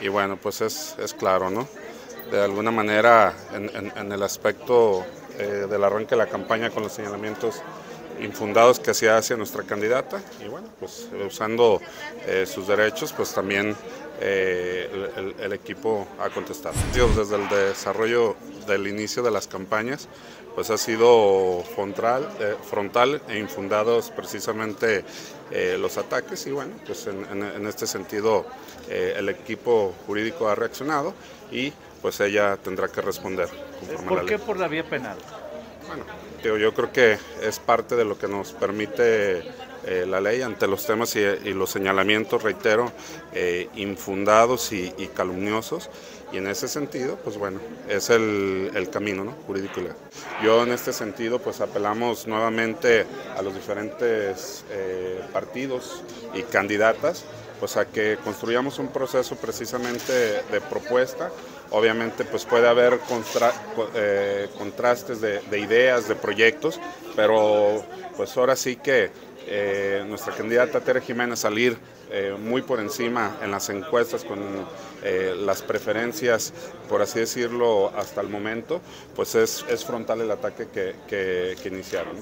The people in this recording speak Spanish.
y bueno, pues es, es claro, ¿no? De alguna manera, en, el aspecto eh, del arranque de la campaña con los señalamientos infundados que hacía hacia nuestra candidata y bueno, pues usando eh, sus derechos, pues también eh, el, el, equipo ha contestado. Desde el desarrollo del inicio de las campañas, pues ha sido frontal, eh, frontal e infundados precisamente los ataques y bueno, pues en, en, en este sentido el equipo jurídico ha reaccionado y pues ella tendrá que responder. ¿Por qué por la vía penal? Bueno, yo, creo que es parte de lo que nos permite eh, la ley ante los temas y, los señalamientos, reitero, eh, infundados y, y, calumniosos. Y en ese sentido, pues bueno, es el, el camino ¿no? jurídico y legal. Yo en este sentido, pues apelamos nuevamente a los diferentes eh, partidos y candidatas pues a que construyamos un proceso precisamente de propuesta. Obviamente pues puede haber eh, contrastes de, de, ideas, de proyectos, pero pues ahora sí que eh, nuestra candidata Tere Jiménez salir eh, muy por encima en las encuestas con las preferencias, por así decirlo, hasta el momento, pues es, es frontal el ataque que, que, iniciaron.